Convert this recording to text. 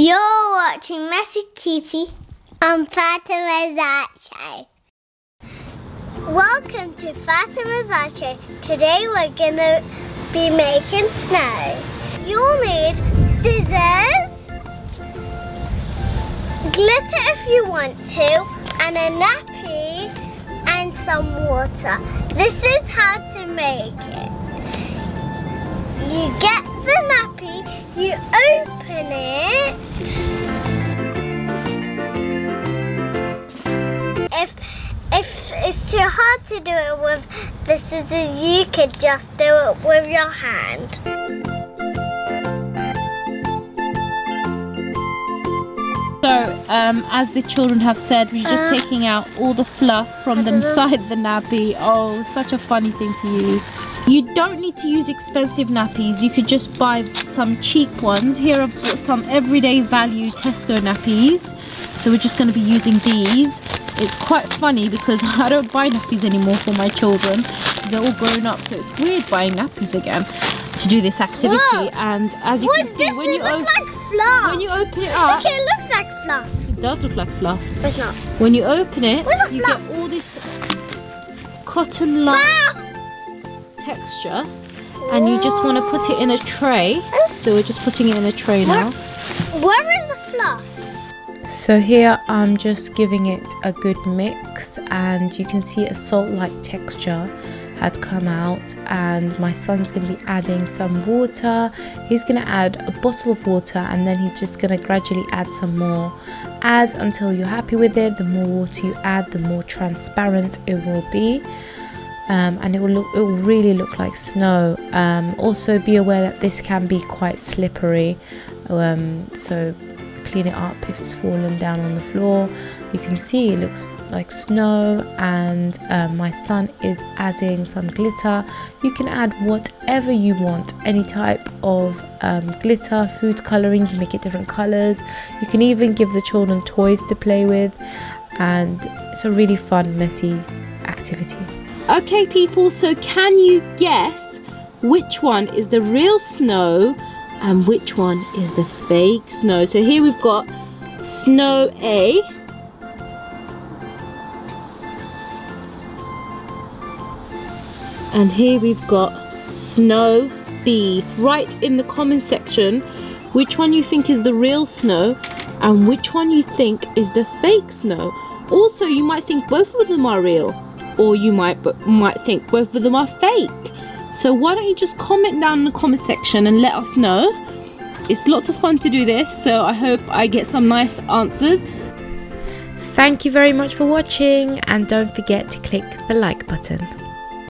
You're watching Messy Cutie on Fatema's Art Show. Welcome to Fatema's Art Show. Today we're gonna be making snow. You'll need scissors, glitter if you want to, and a nappy and some water. This is how to make it. You get the nappy, you open it. It's too hard to do it with the scissors, you could just do it with your hand. So, um, as the children have said, we're just Uh. taking out all the fluff from the inside the nappy. Oh, such a funny thing to use. You don't need to use expensive nappies. You could just buy some cheap ones. Here I've got some everyday value Tesco nappies. So we're just going to be using these. It's quite funny because I don't buy nappies anymore for my children. They're all grown up, so it's weird buying nappies again to do this activity. Whoa. And as you What can see, when you, like fluff. when you open it up, Okay, it looks like fluff, it does look like fluff. but it's not. When you open it, you fluff? get all this cotton-like Ah! texture, and you just want to put it in a tray. So we're just putting it in a tray now. Where is the fluff? So here I'm just giving it a good mix, and you can see a salt-like texture had come out and my son's going to be adding some water. He's going to add a bottle of water and then he's just going to gradually add some more. Add until you're happy with it the more water you add the more transparent it will be. Um, and it will look it will really look like snow. Um, also be aware that this can be quite slippery. Um, so clean it up if it's fallen down on the floor. You can see it looks like snow and um, my son is adding some glitter. You can add whatever you want any type of um, glitter food coloring you can make it different colors. You can even give the children toys to play with and it's a really fun messy activity. Okay people so can you guess which one is the real snow and which one is the fake snow? So here we've got snow A. And here we've got snow B. Write in the comment section which one you think is the real snow and which one you think is the fake snow? Also you might think both of them are real or you might might think both of them are fake so why don't you just comment down in the comment section and let us know it's lots of fun to do this so I hope I get some nice answers Thank you very much for watching and don't forget to click the like button.